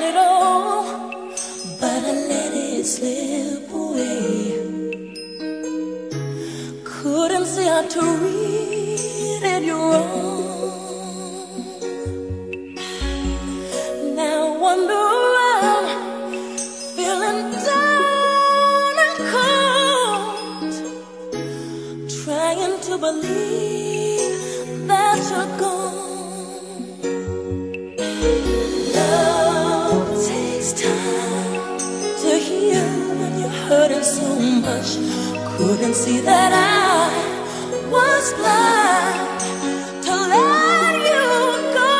had it all, but I let it slip away. Couldn't see how to read it, you're wrong. Now I wonder why I'm feeling down and cold, trying to believe. hurting so much Couldn't see that I was blind To let you go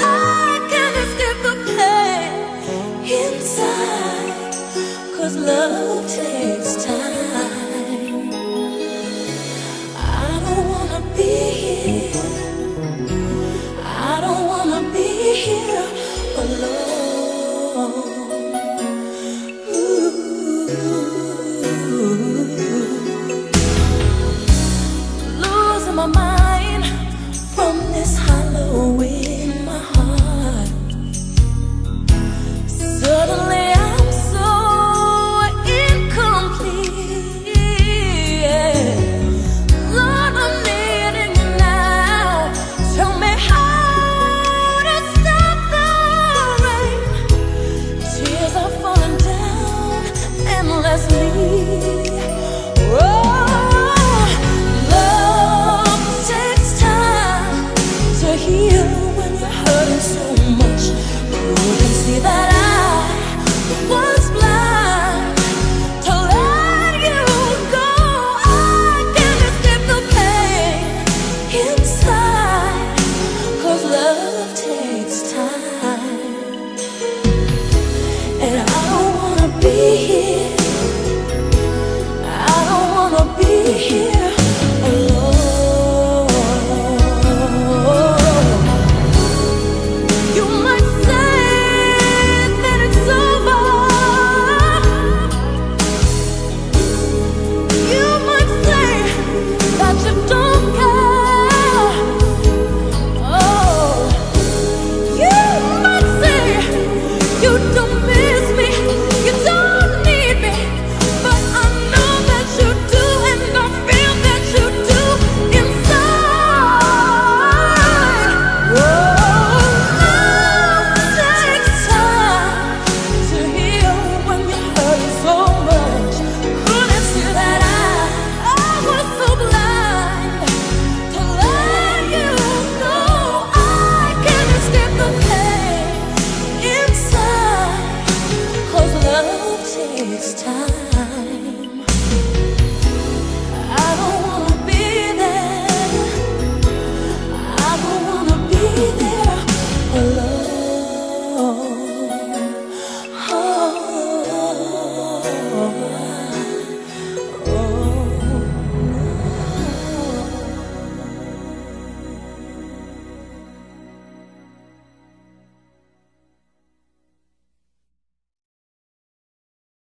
I can't escape the pain inside Cause love takes time. me.